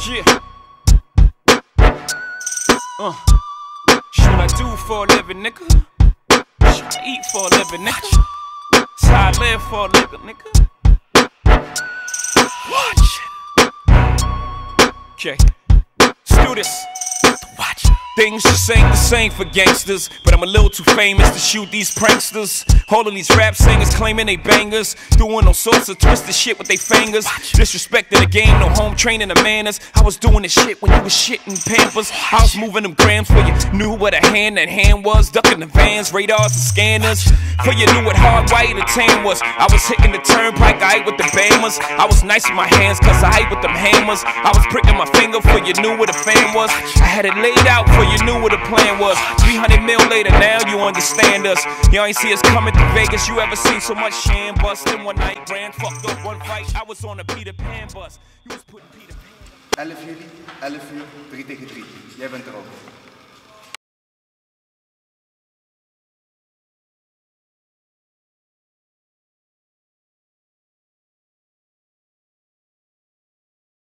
Shit. Uh. Shit I do for a living, nigga. Shit I eat for a living, nigga. It's how I live for a living, nigga. Watch. Okay. Let's do this. Things just ain't the same for gangsters, but I'm a little too famous to shoot these pranksters. All of these rap singers claiming they bangers, doing all sorts of twisted shit with their fingers. Disrespecting the game, no home training the manners. I was doing this shit when you was shitting pampers. I was moving them grams for you knew what a hand and hand was, ducking the vans, radars and scanners. For you knew what hard white and tan was. I was hitting the turnpike, I ate with the bammers. I was nice with my hands, cause I ate with them hammers. I was pricking my finger for you knew what a fan was. I had it laid out for you knew what the plan was. 300 mil later, now you understand us. You ain't see us coming to Vegas. You ever seen so much sham bust in one night? Ran, fucked up one fight. I was on a Peter Pan bus. You was putting Peter Pan. 11 juli, 11 uur, 3 tegen 3. Jij bent er.